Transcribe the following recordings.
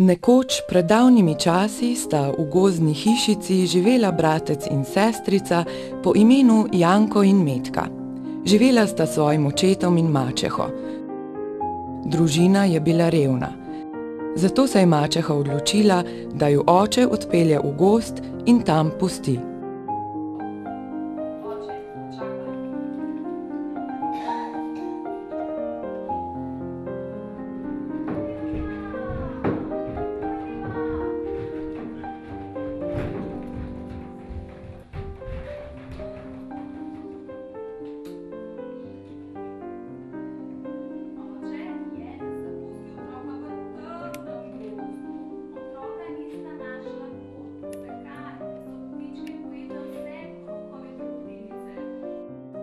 Nekoč pred davnimi časi sta v gozdni hišici živela bratec in sestrica po imenu Janko in Metka. Živela sta s svojim očetom in mačeho. Družina je bila revna. Zato se je mačeha odločila, da ju oče odpelje v gost in tam pusti.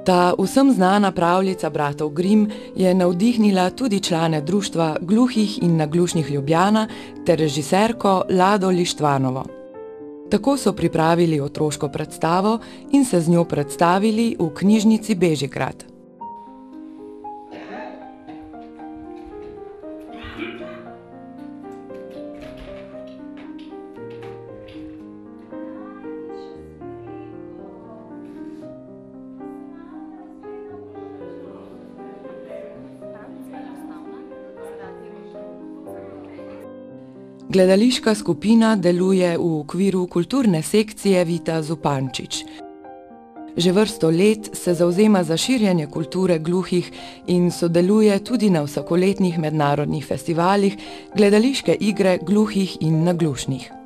Ta vsem znana pravljica bratov Grim je navdihnila tudi člane društva gluhih in naglušnih Ljubljana ter režiserko Lado Lištvanovo. Tako so pripravili otroško predstavo in se z njo predstavili v knjižnici Bežigrad. Gledališka skupina deluje v okviru kulturne sekcije Vita Zupančič. Že vrsto let se zauzema za širjenje kulture gluhih in sodeluje tudi na vsakoletnih mednarodnih festivalih gledališke igre gluhih in naglušnih.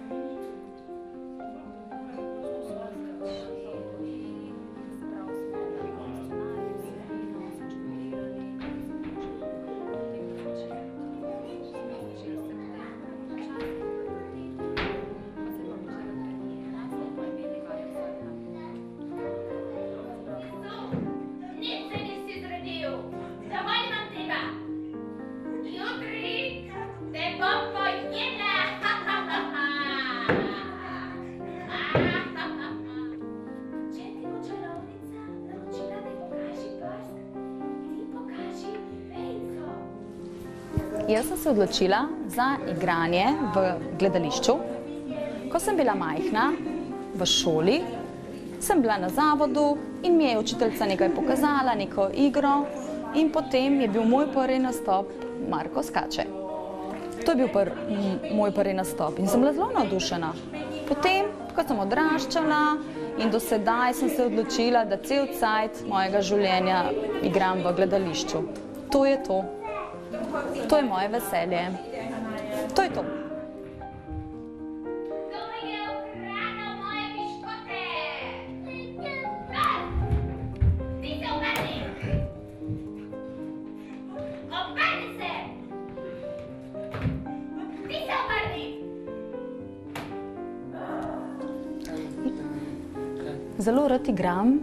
Jaz sem se odločila za igranje v gledališču. Ko sem bila majhna v šoli, sem bila na zavodu in mi je učiteljica nekaj pokazala, neko igro in potem je bil moj prvi nastop Marko Skače. To je bil pr, moj prvi nastop in sem bila zelo navdušena. Potem, ko sem odraščala in do sedaj sem se odločila, da cel cajt mojega življenja igram v gledališču. To je to. To je moje veselje. To je to. Zelo rad igram,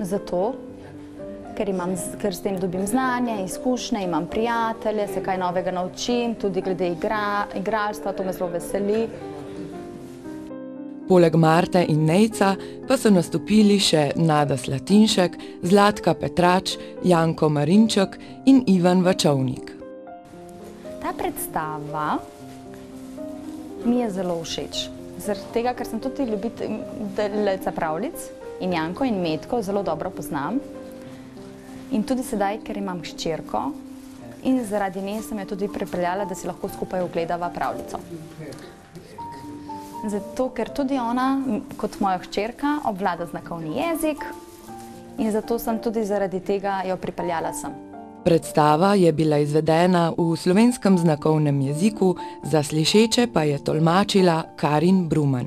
zato, ker, imam, ker s tem dobim znanje, izkušnje, imam prijatelje, se kaj novega naučim, tudi glede igra, igralstva, to me zelo veseli. Poleg Marte in Nejca pa so nastopili še Nada Slatinšek, Zlatka Petrač, Janko Marinček in Ivan Vačovnik. Ta predstava mi je zelo všeč. Zaradi tega, ker sem tudi ljubiteljica pravljic in Janko in Metko zelo dobro poznam. In tudi sedaj, ker imam hčerko in zaradi nje sem jo tudi pripeljala, da si lahko skupaj ogledava pravljico. Zato, ker tudi ona, kot moja hčerka, obvlada znakovni jezik in zato sem tudi zaradi tega jo pripeljala sem. Predstava je bila izvedena v slovenskem znakovnem jeziku, za slišeče pa je tolmačila Karin Bruman.